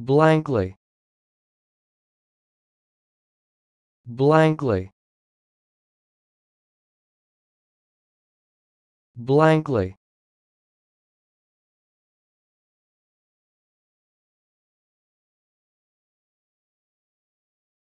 blankly. Blankly. Blankly.